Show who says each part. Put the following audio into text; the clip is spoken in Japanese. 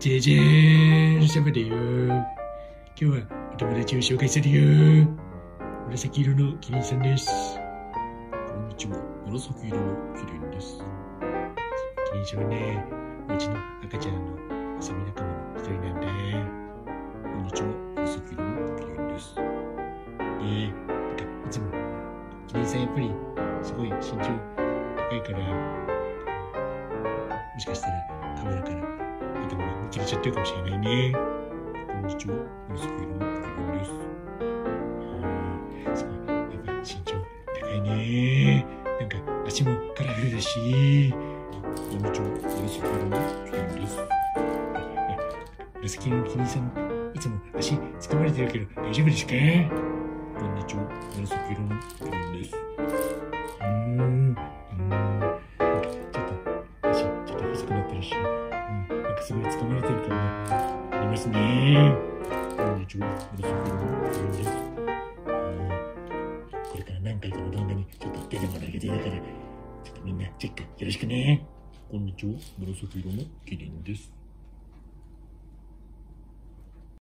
Speaker 1: じゃじゃーん、シャバだよ。今日はお友達を紹介するよ。紫色のキリンさんです。こんにちは、紫色のキリンです。キリンさんはね、うちの赤ちゃんの遊び仲間の一人なんだ。こんにちは、紫色のキリンです。で、なんかいつも、キリンさんやっぱりすごい身長高いから、もしかしたらカメラから頭が見切れちゃってるかもしれないね。こんにちは、紫色のキリンです。うんす、やっぱ身長高いね。なんか足もカラフルだし。こんにちは、紫色のキリンです。紫色のキリンさん、いつも足掴まれてるけど大丈夫です。かこんにちは、紫色のうん、なんかすごい掴まれてる感がありますね。こんにちは、紫色のキリンです。うんこれから何回かの動画にちょっと出てもらう予定だから、ちょっとみんなチェックよろしくね。こんにちは、紫色のキリンです。